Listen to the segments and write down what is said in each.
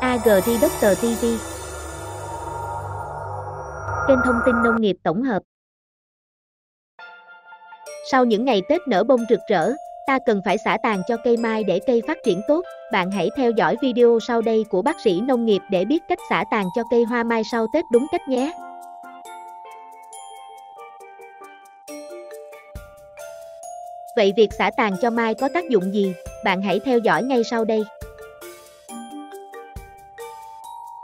agri Doctor TV Kênh thông tin nông nghiệp tổng hợp Sau những ngày Tết nở bông rực rỡ, ta cần phải xả tàn cho cây mai để cây phát triển tốt. Bạn hãy theo dõi video sau đây của bác sĩ nông nghiệp để biết cách xả tàn cho cây hoa mai sau Tết đúng cách nhé. Vậy việc xả tàn cho mai có tác dụng gì? Bạn hãy theo dõi ngay sau đây.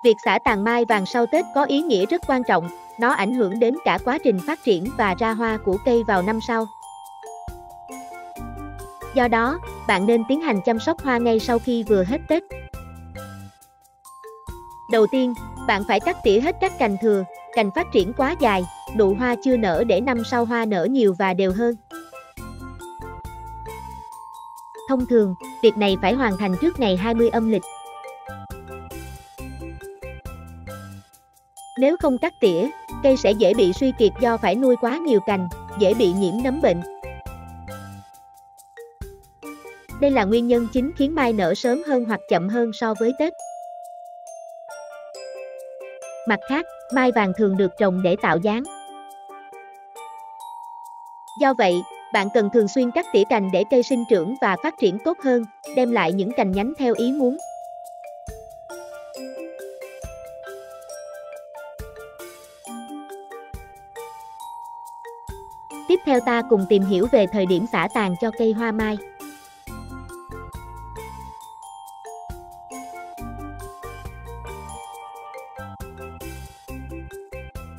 Việc xả tàn mai vàng sau Tết có ý nghĩa rất quan trọng, nó ảnh hưởng đến cả quá trình phát triển và ra hoa của cây vào năm sau. Do đó, bạn nên tiến hành chăm sóc hoa ngay sau khi vừa hết Tết. Đầu tiên, bạn phải cắt tỉa hết các cành thừa, cành phát triển quá dài, nụ hoa chưa nở để năm sau hoa nở nhiều và đều hơn. Thông thường, việc này phải hoàn thành trước ngày 20 âm lịch. Nếu không cắt tỉa, cây sẽ dễ bị suy kiệt do phải nuôi quá nhiều cành, dễ bị nhiễm nấm bệnh. Đây là nguyên nhân chính khiến mai nở sớm hơn hoặc chậm hơn so với Tết. Mặt khác, mai vàng thường được trồng để tạo dáng. Do vậy, bạn cần thường xuyên cắt tỉa cành để cây sinh trưởng và phát triển tốt hơn, đem lại những cành nhánh theo ý muốn. Tiếp theo ta cùng tìm hiểu về thời điểm xả tàn cho cây hoa mai.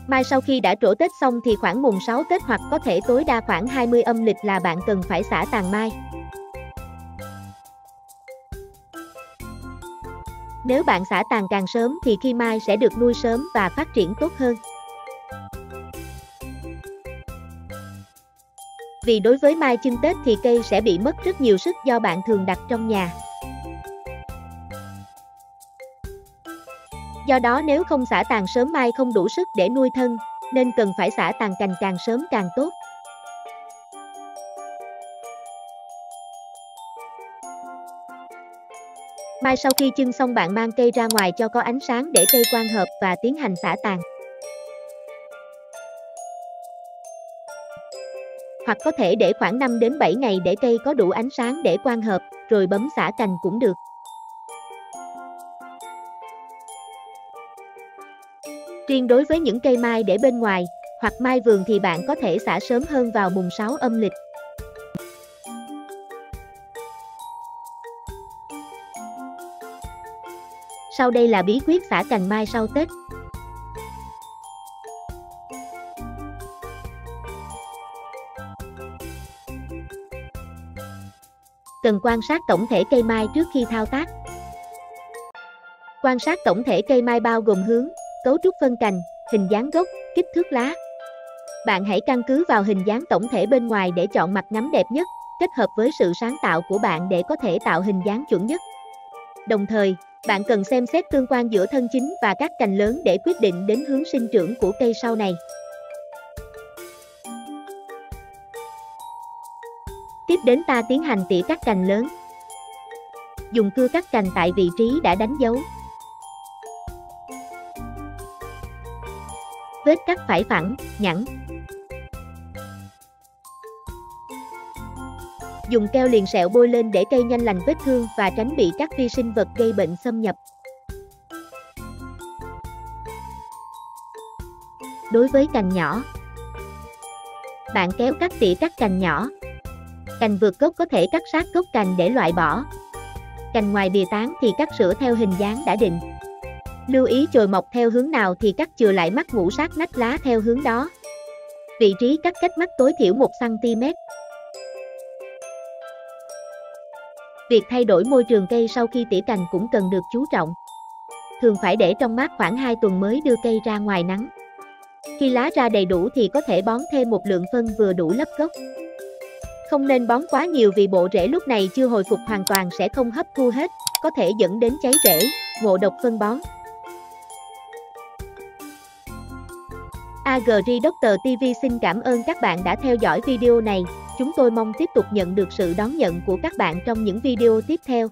Mai sau khi đã trổ Tết xong thì khoảng mùng 6 Tết hoặc có thể tối đa khoảng 20 âm lịch là bạn cần phải xả tàn mai. Nếu bạn xả tàn càng sớm thì khi mai sẽ được nuôi sớm và phát triển tốt hơn. Vì đối với mai chưng Tết thì cây sẽ bị mất rất nhiều sức do bạn thường đặt trong nhà. Do đó nếu không xả tàn sớm mai không đủ sức để nuôi thân, nên cần phải xả tàn cành càng sớm càng tốt. Mai sau khi chưng xong bạn mang cây ra ngoài cho có ánh sáng để cây quang hợp và tiến hành xả tàn. Hoặc có thể để khoảng 5 đến 7 ngày để cây có đủ ánh sáng để quang hợp, rồi bấm xả cành cũng được. Riêng đối với những cây mai để bên ngoài, hoặc mai vườn thì bạn có thể xả sớm hơn vào mùng 6 âm lịch. Sau đây là bí quyết xả cành mai sau Tết. Cần quan sát tổng thể cây mai trước khi thao tác. Quan sát tổng thể cây mai bao gồm hướng, cấu trúc phân cành, hình dáng gốc, kích thước lá. Bạn hãy căn cứ vào hình dáng tổng thể bên ngoài để chọn mặt ngắm đẹp nhất, kết hợp với sự sáng tạo của bạn để có thể tạo hình dáng chuẩn nhất. Đồng thời, bạn cần xem xét tương quan giữa thân chính và các cành lớn để quyết định đến hướng sinh trưởng của cây sau này. Tiếp đến ta tiến hành tỉa các cành lớn. Dùng cưa cắt cành tại vị trí đã đánh dấu. Vết cắt phải phẳng, nhẵn. Dùng keo liền sẹo bôi lên để cây nhanh lành vết thương và tránh bị các vi sinh vật gây bệnh xâm nhập. Đối với cành nhỏ, bạn kéo cắt tỉa các cành nhỏ. Cành vượt gốc có thể cắt sát gốc cành để loại bỏ. Cành ngoài bìa tán thì cắt sửa theo hình dáng đã định. Lưu ý chồi mọc theo hướng nào thì cắt chừa lại mắt ngũ sát nách lá theo hướng đó. Vị trí cắt cách mắt tối thiểu 1cm. Việc thay đổi môi trường cây sau khi tỉa cành cũng cần được chú trọng. Thường phải để trong mát khoảng 2 tuần mới đưa cây ra ngoài nắng. Khi lá ra đầy đủ thì có thể bón thêm một lượng phân vừa đủ lấp gốc. Không nên bón quá nhiều vì bộ rễ lúc này chưa hồi phục hoàn toàn sẽ không hấp thu hết, có thể dẫn đến cháy rễ, ngộ độc phân bón. AGRI Doctor TV xin cảm ơn các bạn đã theo dõi video này. Chúng tôi mong tiếp tục nhận được sự đón nhận của các bạn trong những video tiếp theo.